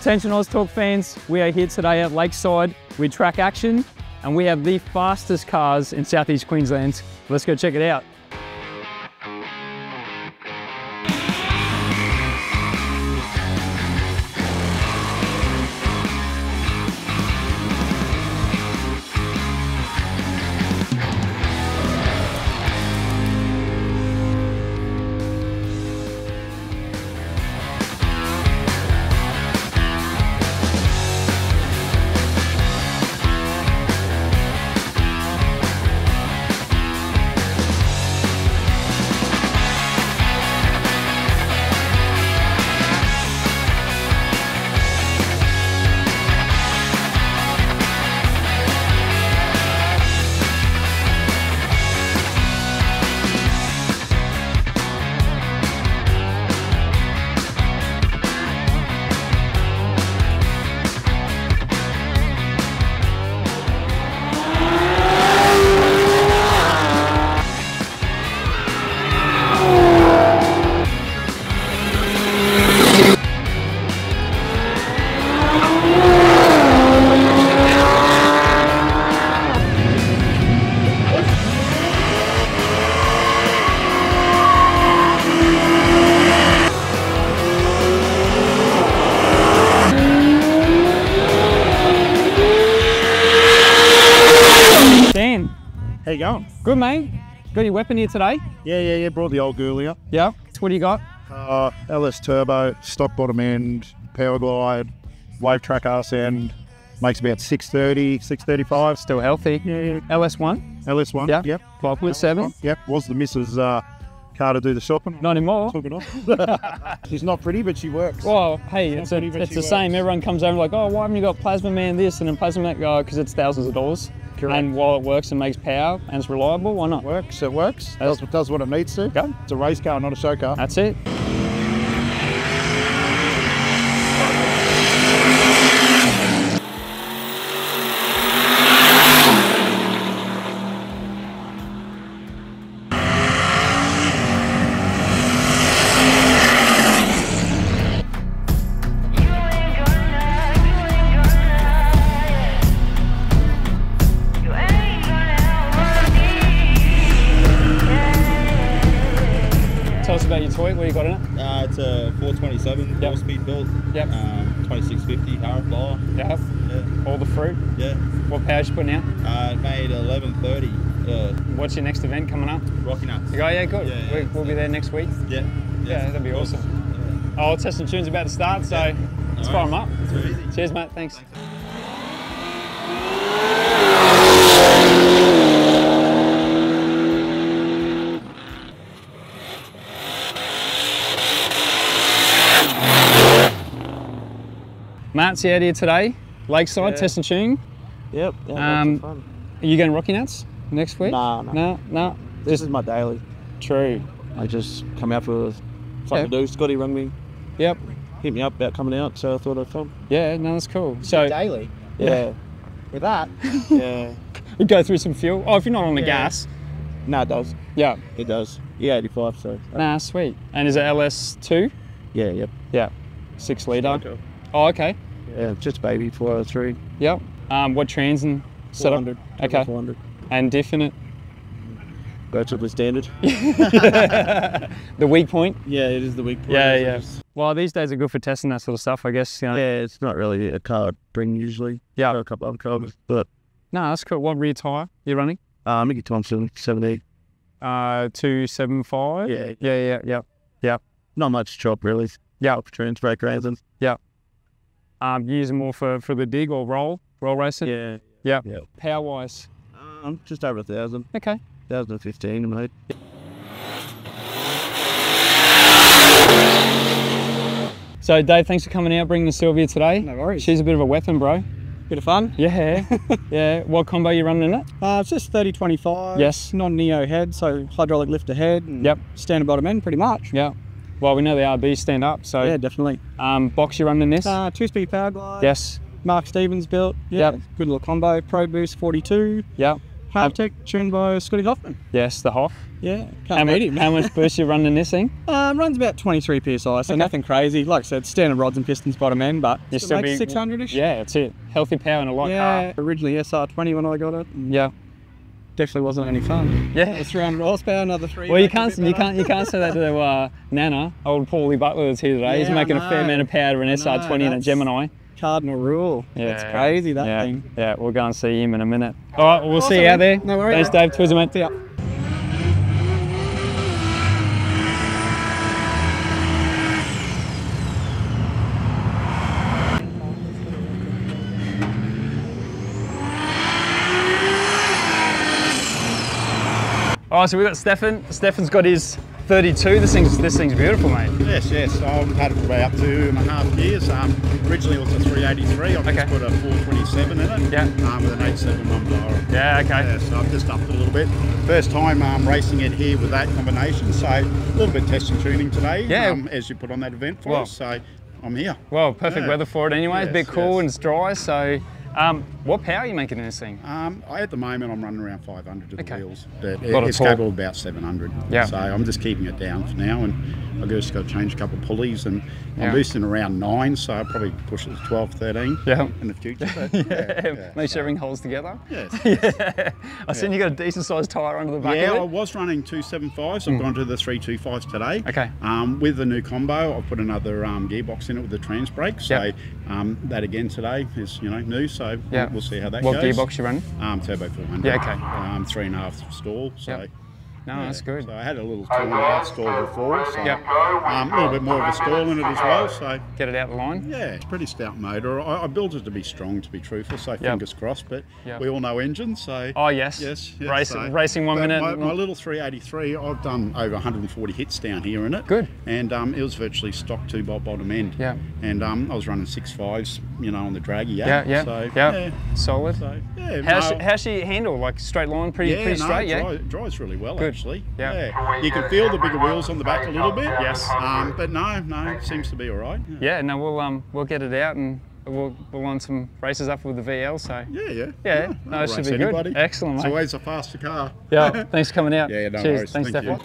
Attention Oz Torque fans, we are here today at Lakeside with Track Action and we have the fastest cars in Southeast Queensland. Let's go check it out. Good mate. Got your weapon here today? Yeah, yeah, yeah. Brought the old girl here. Yeah. What do you got? Uh, LS Turbo, stock bottom end, power glide, Wavetrac arse end. Makes about 630, 635. Still healthy. Yeah, yeah. LS1, LS1. Yeah. Yep. 5.7. Yep. Was the missus uh, car to do the shopping? Not anymore. Took it off. She's not pretty, but she works. Well, hey, it's, a, pretty, it's the same. Everyone comes over like, oh, why haven't you got Plazmaman this and then Plazmaman oh, go because it's thousands of dollars. Correct. And while it works and makes power and it's reliable, why not? Works. It works. Does, does what it needs to. Go. It's a race car, not a show car. That's it. Your toy. What you got in it? Uh, it's a 427 Yep. four-speed build. Yep. Um, 2650 Harrow Flyer. Yeah. Yeah. All the fruit. Yeah. What power's you putting out? Uh, it made 1130. Uh, What's your next event coming up? Rocky Nats. You go, yeah, good. Yeah, yeah, we, we'll be there next week. Yeah. Yeah, that'd be awesome. Oh, test and tune's about to start, so let's fire them up. It's very easy. Cheers, mate. Thanks. Matt's out here today, Lakeside, Yeah. test and tune. Yep. Yeah, Um, fun. Are you going Rocky Nats next week? Nah, nah. No, no. This is my daily. True. I just come out for Yeah. something to do. Scotty rang me, Yep. hit me up about coming out, so I thought I'd come. Yeah, no, that's cool. So daily Yeah. with that. yeah. we go through some fuel. Oh, if you're not on the Yeah. gas. No, it does. Yeah. It does. Yeah, 85, so. Nah, sweet. And is it LS2? Yeah, yep. Yeah. Six litre. Oh, okay. Yeah, just baby 403. Yep. Um, what trans and setup? 400. Okay. 400. And diff in it? Relatively standard. The weak point? Yeah, it is the weak point. Yeah, yeah. Well, these days are good for testing that sort of stuff, I guess. You know. Yeah, it's not really a car I'd bring usually. Yeah. A couple other cars, but No, that's cool. What rear tyre you running? uh, Mickey Thompson, 78. Uh, 275? Yeah. Yeah, yeah, yeah. Yeah. Not much chop really. Yeah. Trans brake reasons. Um, you use them more for, for the dig or roll, roll racing? Yeah. Yeah. Yeah. Power wise? Um, just over a thousand. Okay. 2015, mate. So, Dave, thanks for coming out, bringing the Silvia today. No worries. She's a bit of a weapon, bro. Bit of fun. Yeah. yeah. What combo you running in it? Uh, it's just 3025. Yes. Non-neo head, so hydraulic lifter head. And Yep. Standard bottom end, pretty much. Yeah. Well, we know the RBs stand up, so Yeah, definitely. um, box you're running this? Uh, two-speed power glide. yes. Mark Stevens built. Yeah. Yep. Good little combo. Pro Boost 42. Yep. Haltech, tuned by Scotty Hoffman. Yes, the Hoff. Yeah, How, can't mu- beat him. how much boost you running this thing? Um, runs about 23 psi, so Okay. nothing crazy. Like I said, standard rods and pistons bottom end, but You it still makes 600ish. Yeah, that's it. Healthy power and a light yeah. car. Originally SR20 when I got it. Yeah. Definitely wasn't any fun. Yeah. It's 300 horsepower, another three. Well, you make it a can't you can't you can't say that to uh, Nana. Old Paulie Butler is here today. He's Yeah, I making a fair amount of power to an SR20 know, and a Gemini. Cardinal rule. Yeah, that's crazy, that yeah. thing. Yeah, we'll go and see him in a minute. All right, we'll see you out there. No worries. Thanks, Dave. Cheers, mate. See ya. All right, so we've got Stefan. Stefan's got his 32. This thing's this thing's beautiful, mate. Yes, yes. I've had it for about two and a half years. Um, originally it was a 383. I've Okay. just put a 427 in it. Yeah. Um, with an 871 blower. Yeah. Okay. Yeah, so I've just upped it a little bit. First time um, racing it here with that combination, so a little bit test and tuning today. Yeah. Um, as you put on that event for Well. us, so I'm here. Well, perfect Yeah. weather for it anyway. It's a bit cool yes. and it's dry. So, um, what power are you making in this thing? Um, I, at the moment, I'm running around 500 to the Okay. wheels, but of it's capable of about 700. Yeah. So I'm just keeping it down for now, and I've just got to change a couple of pulleys, and Yeah. I'm boosting around nine, so I'll probably push it to 12, 13 Yeah. in the future. But yeah, yeah, Make sure everything holds together. Yes. yeah. I seen you got a decent sized tyre under the back Yeah, I it. was running 275s. I've gone to the 325s today. Okay. Um, with the new combo, I've put another um, gearbox in it with the trans brake. So Yep. um, that again today is you know new. So Yeah. we'll, we'll see how that What goes. gearbox you running? Um, turbo 400. Yeah, okay. Um, three and a half stall. So. Yep. No, yeah, that's good. So I had a little two and a half stall before, so Yep. um, a little bit more of a stall in it as well. So Get it out the line. yeah, it's pretty stout motor. I, I built it to be strong, to be truthful. So fingers crossed. But Yep. we all know engines, so Oh yes. Yes, yes. Race, so- racing one but minute. My, my little 383, I've done over 140 hits down here in it. Good. And um, it was virtually stock two bolt bottom end. Yeah. And um, I was running six fives, you know, on the draggy. yeah, yeah, So, yeah. yeah. Solid. So, yeah. How's no, she, how's she handle? Like straight line, pretty yeah, pretty no, straight, it yeah. dri- it drives really well Good. Actually. Yeah. You can feel the bigger wheels on the back a little bit. Yes. Um, but no, no, it seems to be all right. Yeah, no, we'll um we'll get it out and we'll we'll line some races up with the VL. So Yeah, yeah. Yeah, no, it should be good. anybody. Excellent, It's always a faster car. yeah, thanks for coming out. Yeah, no Cheers. worries. Thanks, Thank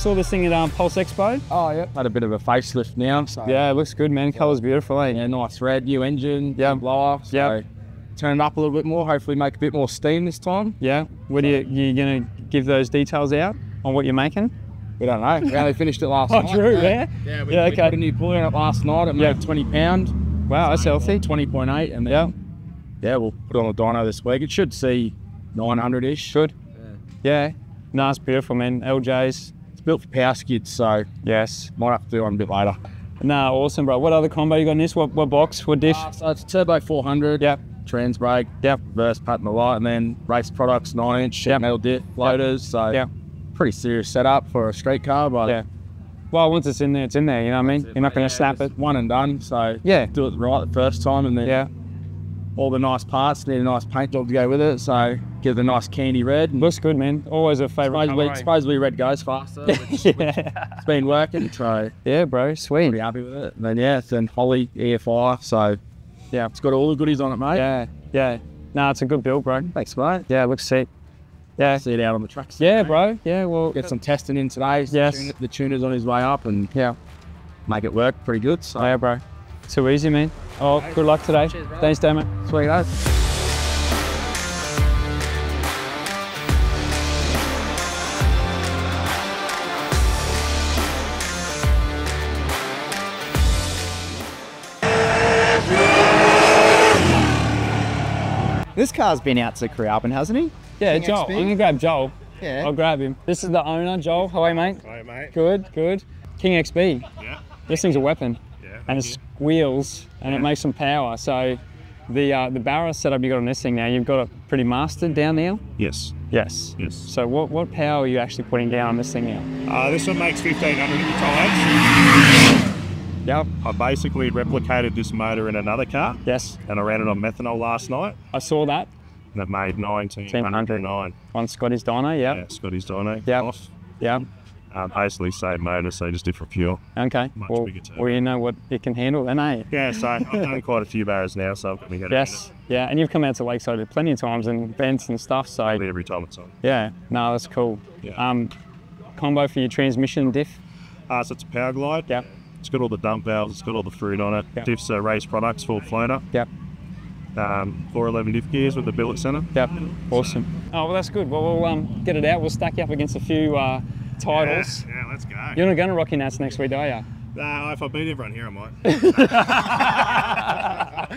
saw this thing at um, Pulse Expo. Oh, yeah. Had a bit of a facelift now. So Yeah, it looks good, man. Colour's beautiful, eh? yeah, nice red, new engine, Yeah. new blower. So Yeah. turn it up a little bit more. Hopefully, make a bit more steam this time. Yeah. What are you you gonna give those details out on what you're making? We don't know. We only finished it last Oh, night. true, yeah. Yeah, we, Yeah, we okay. put a new pulley in it last night. It made Yeah. 20 pound. Wow, that's healthy. 20.8, and then, Yeah, yeah, we'll put it on a dyno this week. It should see 900 ish. good. Yeah. No, it's beautiful, man. LJs. It's built for power skids, so Yes. might have to do one a bit later. Nah, awesome, bro. What other combo you got in this? What, what box? What diff? Uh, so it's turbo 400. Yep. Trans brake. Yep. Reverse pattern the light, and then race products 9 inch sheet metal diff floaters. So yeah, pretty serious setup for a street car, but Yeah. Well, once it's in there, it's in there. You know what I mean? You're not gonna snap it. one and done. So Yeah. do it right the first time, and then Yeah. All the nice parts need a nice paint job to go with it. So give it a nice candy red. Looks good, man. Always a favourite supposedly, supposedly red goes faster. Which, yeah. it's been working. So yeah, bro. Sweet. pretty happy with it. And then yeah, it's then Holley EFI. So Yeah. it's got all the goodies on it, mate. Yeah. Yeah. Nah, it's a good build, bro. Thanks, mate. Yeah, it looks sick. Yeah. See it out on the tracks. Yeah, today. bro. Yeah, well. Get some testing in today. Yes. The, the tuner's on his way up and Yeah. make it work pretty good. So yeah, bro. Too easy, man. Oh, good luck today. Thanks, damn it. sweet as. This car's been out to Crealpin, hasn't he? Yeah, King Joel. XP? I'm gonna grab Joel. Yeah. I'll grab him. This is the owner, Joel. How are you, mate? Hey, mate. Good, good. King XB. Yeah. This thing's a weapon. Yeah. and it squeals and it makes some power. So the uh, the Barra setup you got on this thing now, you've got it pretty mastered down there. Yes. Yes. Yes. So what what power are you actually putting down on this thing now? Uh, this one makes 1500 tyres. Yep. I basically replicated this motor in another car Yes. and I ran it on methanol last night I saw that and it made 1909. on Scotty's dyno. Yep. Yeah, Scotty's dyno. Off. Yep. Uh, basically same motor, so just different fuel. Okay. Much well, bigger turbo. well, you know what it can handle then, eh? Yeah, so I've done quite a few Barras now, so I've got my head Yes. Yeah. And you've come out to Lakeside plenty of times and vents and stuff. So it every time it's on. yeah. No, that's cool. Yeah. Um, combo for your transmission diff. Uh, so it's a power glide. Yep. It's got all the dump valves, it's got all the fruit on it. Yep. Diff's uh, race products, full floater. Yep. Um, 411 diff gears with the billet center. Yep. Awesome. Oh well, that's good. Well, we'll um, get it out. We'll stack you up against a few uh, titles. Yeah, let's go. You're not going to Rocky Nats next week, are you? Nah, if I beat everyone here, I might.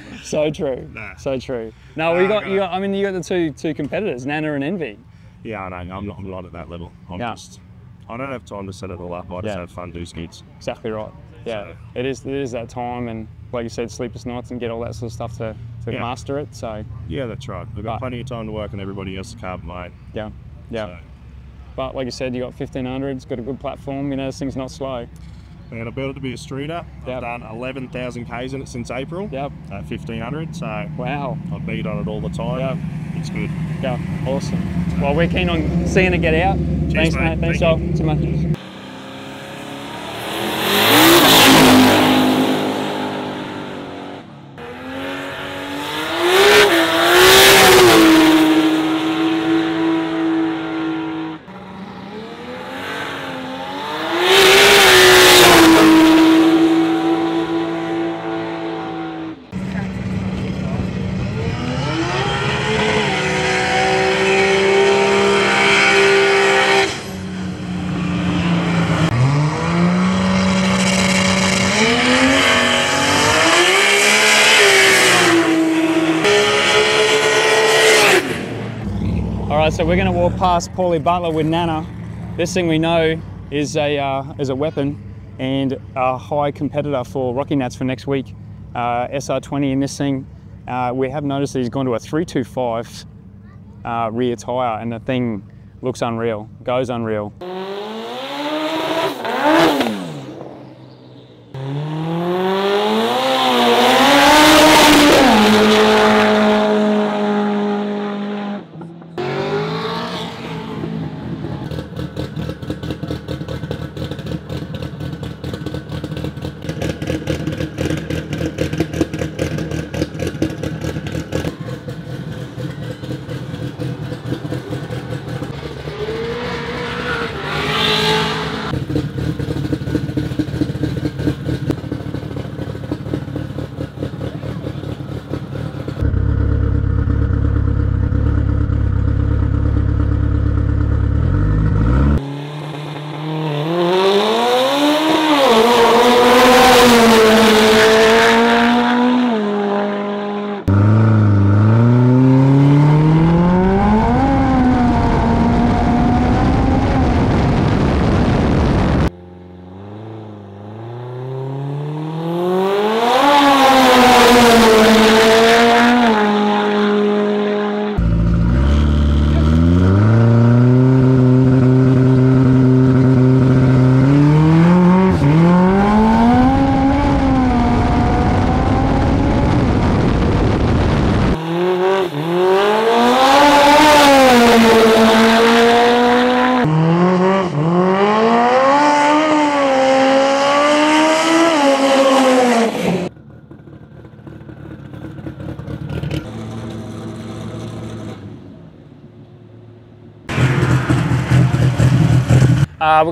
So true. Nah. So true. No, we Nah, got I you. Got, I mean, you got the two two competitors, Nana and Envy. yeah, I know. I'm not, I'm not at that level. I'm Yeah. just. I don't have time to set it all up. I just Yeah. have fun, do skids. Exactly right. Yeah, So- it is. It is that time, and like you said, sleepless nights and get all that sort of stuff to, to Yeah. master it. So Yeah, that's right. We've got Right. plenty of time to work and everybody else to carbon mate. yeah, yeah. So, But like you said, you got 1500. It's got a good platform. You know, this thing's not slow. and I built it to be a streeter. Yep. I've done 11,000 Ks in it since April. Yep. At 1500, so wow, I beat on it all the time. Yep. It's good. Yeah. Awesome. Well, we're keen on seeing it get out. Thanks, mate. mate. Thanks, Thank Joel. Too much. Right, so we're going to walk past Paulie Butler with Nana. This thing we know is a uh, is a weapon and a high competitor for Rocky Nats for next week. Uh, SR20 in this thing. Uh, we have noticed that he's gone to a 325 uh, rear tyre, and the thing looks unreal, goes unreal.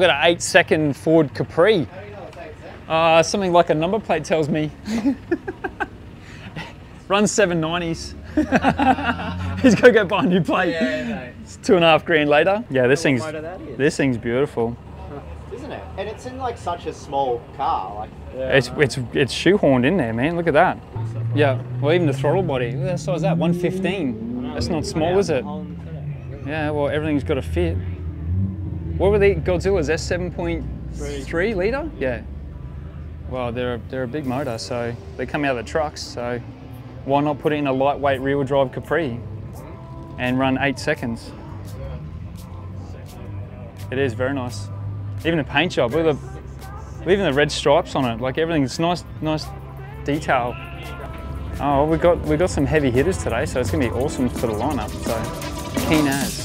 We've got an eight second Ford Capri. Uh, something like a number plate tells me. Runs 790s. He's got to go buy a new plate. It's two and a half grand later. Yeah, this thing's motor that is. this thing's beautiful. Isn't it? And it's in like such a small car. Like It's it's it's shoehorned in there, man. Look at that. Yeah. Well, even the throttle body. Look at that size. That 115. That's not small, is it? Yeah. Well, everything's got to fit. What were the Godzilla's? S7.3 liter? Yeah. Well, they're a, they're a big motor, so they come out of the trucks. So why not put it in a lightweight rear-wheel drive Capri and run eight seconds? It is very nice. Even the paint job, look at the, even the red stripes on it. Like everything's nice, nice detail. Oh, we got we got some heavy hitters today, so it's gonna be awesome for the lineup. So keen as.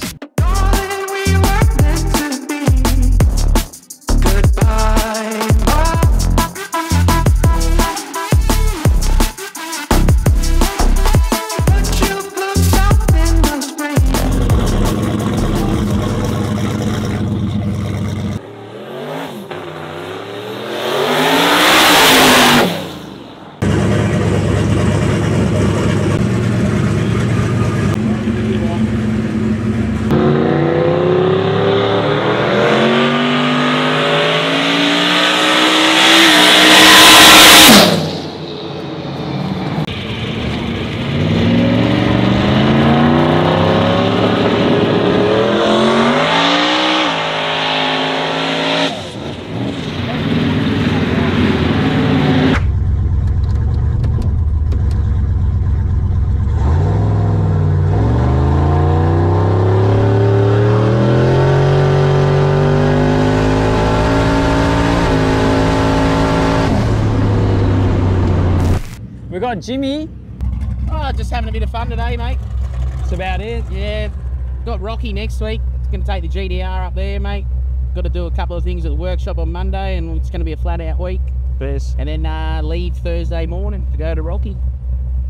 We got Jimmy. Oh, just having a bit of fun today, mate. That's about it. Yeah, got Rocky next week. It's going to take the GDR up there, mate. Got to do a couple of things at the workshop on Monday, and it's going to be a flat out week. Best. And then uh, leave Thursday morning to go to Rocky.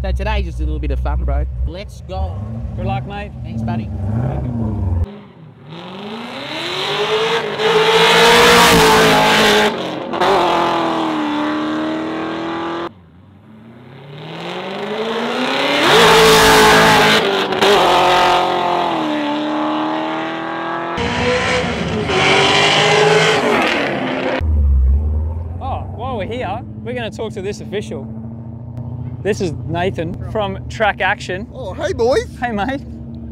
So today's just a little bit of fun, bro. Let's go. Good luck, mate. Thanks, buddy. Oh, while we're here, we're going to talk to this official. This is Nathan from Track Action. Oh, hey boys! Hey, mate.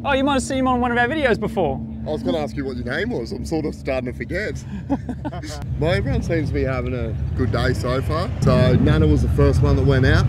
Oh, you might have seen him on one of our videos before. I was going to ask you what your name was. I'm sort of starting to forget. well, everyone seems to be having a good day so far. So Nana was the first one that went out.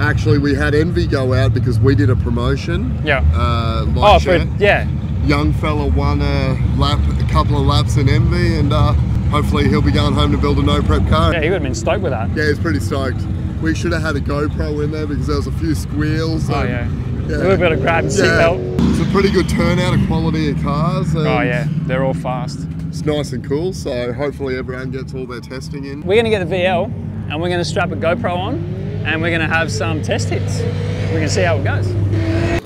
Actually, we had Envy go out because we did a promotion. Yeah. Uh, Oh, for, yeah. young fella won a lap, a couple of laps in Envy, and uh, hopefully he'll be going home to build a no prep car. Yeah, he would have been stoked with that. Yeah, he's pretty stoked. We should have had a GoPro in there because there was a few squeals. Oh, and- yeah. A little bit of grab and Yeah. seatbelt. It's a pretty good turnout of quality of cars. Oh, yeah. They're all fast. It's nice and cool, so hopefully everyone gets all their testing in. We're going to get the VL and we're going to strap a GoPro on and we're going to have some test hits. We're going to see how it goes.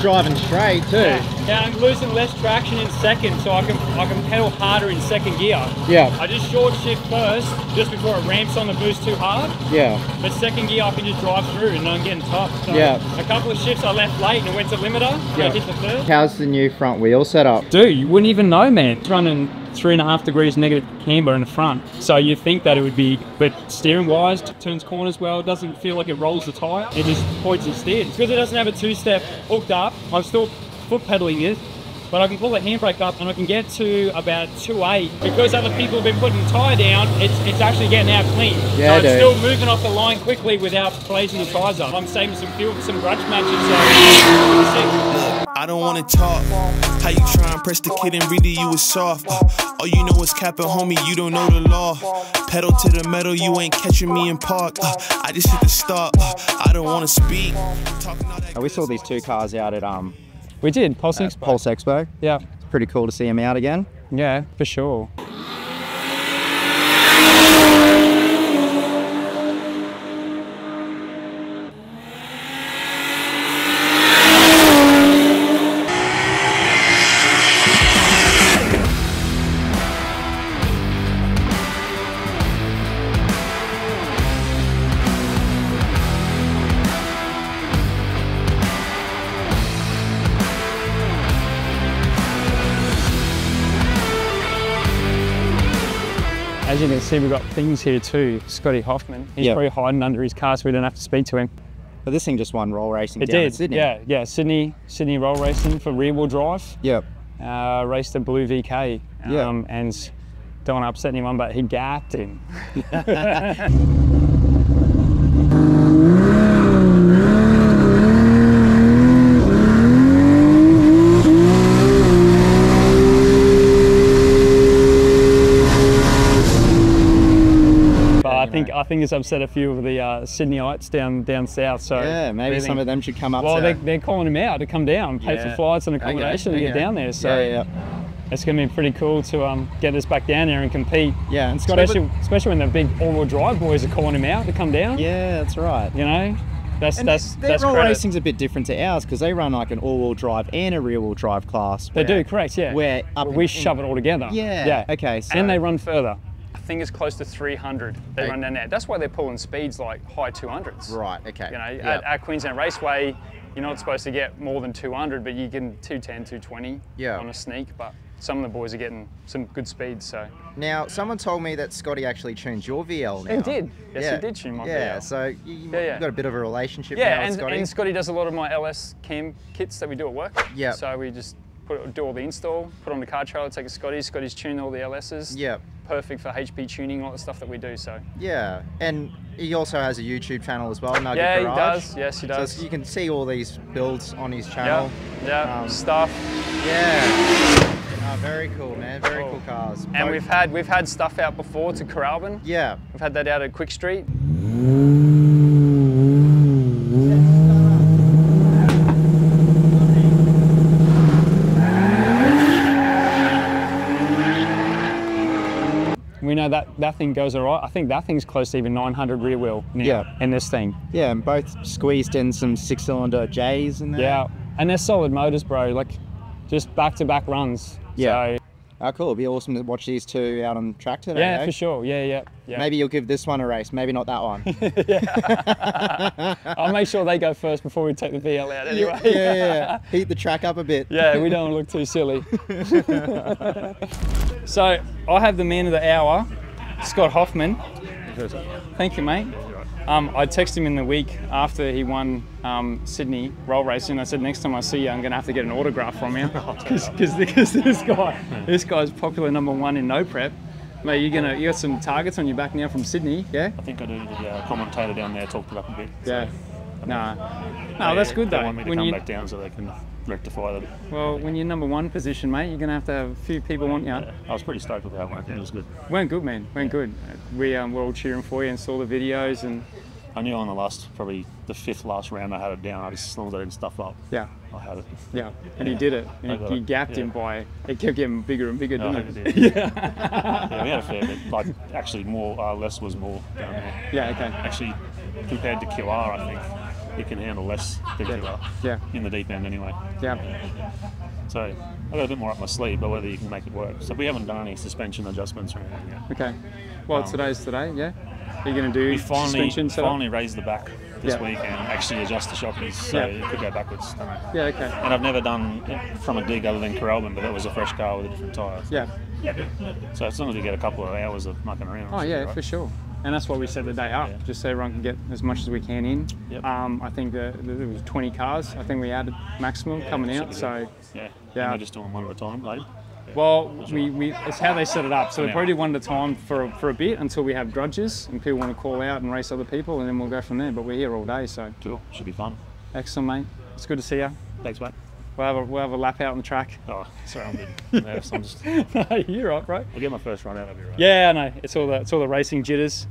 Like driving straight too. Yeah, I'm losing less traction in second, so I can I can pedal harder in second gear. Yeah. I just short shift first, just before it ramps on the boost too hard. Yeah. But second gear, I can just drive through and I'm getting top. So Yeah. A couple of shifts I left late and it went to limiter. Yeah. I hit the third. How's the new front wheel setup? Dude, you wouldn't even know, man. It's running three and a half degrees negative camber in the front. So you think that it would be, but steering wise, turns corners well, doesn't feel like it rolls the tyre. It just points and steers. Because it doesn't have a two step hooked up, I'm still foot pedaling it. But I can pull the handbrake up and I can get to about 2.8. Because other people have been putting the tyre down, it's, it's actually getting out clean. Yeah, so it's dude. still moving off the line quickly without blazing the tyres up. I'm saving some fuel for some grudge matches. So I don't wanna talk. How you try and press the kid and read it, you was soft. Uh, all you know is capping, homie, you don't know the law. Pedal to the metal, you ain't catching me in park. Uh, I just hit the start. Uh, I don't wanna speak. we saw these two cars out at um. We did Pulse uh, Expo. Pulse Expo. Yeah. It's pretty cool to see him out again. Yeah, for sure. See, we've got things here too. Scotty Hoffman. He's Yep. probably hiding under his car so we don't have to speak to him. But this thing just won roll racing It down in did. Sydney. Yeah, yeah. Sydney, Sydney roll racing for rear wheel drive. Yep. Uh, raced a blue VK. Yeah. Um, and don't want to upset anyone, but he gapped him. But I upset a few of the uh, Sydneyites down down south. So Yeah, maybe they some of them should come up Well, to- they're, they're calling him out to come down, pay Yeah. for flights and Okay, accommodation to get down there. So Yeah, it's going to be pretty cool to um, get us back down there and compete. Yeah, and Scotty, especially especially when the big all-wheel drive boys are calling him out to come down. Yeah, that's right. You know, that's And that's their that's roll credit. racing's a bit different to ours because they run like an all-wheel drive and a rear-wheel drive class. They do, correct, yeah. Where up we in- shove it all together. Yeah, Yeah. okay, so- And they run further. Think it's close to 300. They They- run down there. That's why they're pulling speeds like high 200s. Right. Okay. You know, yeah. at, at Queensland Raceway, you're not supposed to get more than 200, but you can 210, 220 Yeah. on a sneak. But some of the boys are getting some good speeds. So Now, someone told me that Scotty actually tuned your VL now. He did. Yes, he did tune my Yeah, VL. so you, you Yeah, yeah. got a bit of a relationship now yeah, with and Scotty. and Scotty does a lot of my LS cam kits that we do at work. Yeah. So we just put, do all the install, put on the car trailer, take a Scotty. Scotty's tuned all the LSs. Yeah. Perfect for HP tuning, all the stuff that we do. So. Yeah, and he also has a YouTube channel as well, Nugget Yeah, he does. Yes, he So does. you can see all these builds on his channel. Yeah, yeah, Um, stuff. Yeah. Oh, very cool, man. Very cool cars. And Both- we've had we've had stuff out before to Coralbin. Yeah. We've had that out at Quick Street. That that thing goes all right. I think that thing's close to even 900 rear wheel now Yeah. in this thing. Yeah, and both squeezed in some six-cylinder J's in there. Yeah, and they're solid motors, bro. Like just back-to-back runs. Yeah. So, Oh, cool. It'd be awesome to watch these two out on track today. yeah, eh? for sure. Yeah, yeah, yeah. Maybe you'll give this one a race. Maybe not that one. I'll make sure they go first before we take the VL out anyway. yeah, yeah, yeah. Heat the track up a bit. Yeah, we don't look too silly. so I have the man of the hour, Scott Hoffman. Thank you, mate. Um, I texted him in the week after he won um, Sydney roll racing. And I said, next time I see you, I'm going to have to get an autograph from you because this guy, this guy's popular number one in no prep. Mate, you gonna you got some targets on your back now from Sydney, yeah? I think I do. The uh, commentator down there talked it up a bit. Yeah. No, no, They- that's good They though. want me to When come you- back down so they can rectify that. Well, when you're number one position, mate, you're gonna have to have a few people want you. I was pretty stoked with that one. I think it was good. Went good, man. Went good. We um, were all cheering for you and saw the videos and I knew on the last, probably the fifth last round, I had it down. I just, as long as I didn't stuff up, yeah, I had it. yeah, and he did it. He it, gapped him by. It kept getting bigger and bigger, No, didn't it it? did. yeah. yeah, we had a fair bit. Like, actually, more, uh, less was more down there. Yeah, okay. Actually, compared to QR, I think you can handle less particular Yeah. in the deep end anyway. Yeah. So I've got a bit more up my sleeve, but whether you can make it work. So we haven't done any suspension adjustments or anything yet. Okay. Well, Um, today's today. Yeah. Are you going to do We finally finally raised the back this Yeah. week and actually adjust the shockies, so Yeah. it could go backwards. Yeah. Okay. And I've never done it from a dig other than Coralbin, but that was a fresh car with a different tyre. Yeah. So as long as you get a couple of hours of mucking around. Oh yeah, right. for sure. And that's why we set the day up, Yeah. just so everyone can get as much as we can in. Yep. Um, I think there was 20 cars. I think we added maximum coming out. So, Yeah. Yeah. Just doing one at a time, like. well, we, we it's how they set it up. So we probably do one at a time for a, for a bit until we have grudges and people want to call out and race other people, and then we'll go from there. But we're here all day, so Cool. Should be fun. excellent, mate. It's good to see you. Thanks, mate. We'll have a, we'll have a lap out on the track. Oh, sorry, I'm good. so I'm just, no, you're right, bro. I'll get my first run out of here, right? Yeah, I know. It's all the it's all the racing jitters.